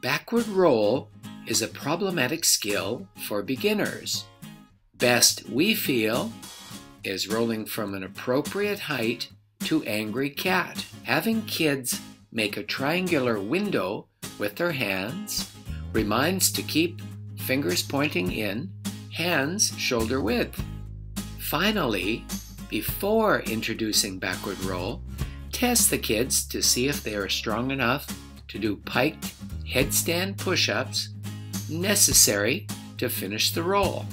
backward roll is a problematic skill for beginners. Best we feel is rolling from an appropriate height to angry cat. Having kids make a triangular window with their hands reminds to keep fingers pointing in, hands shoulder width. Finally, before introducing backward roll, test the kids to see if they are strong enough to do piked headstand push-ups necessary to finish the roll.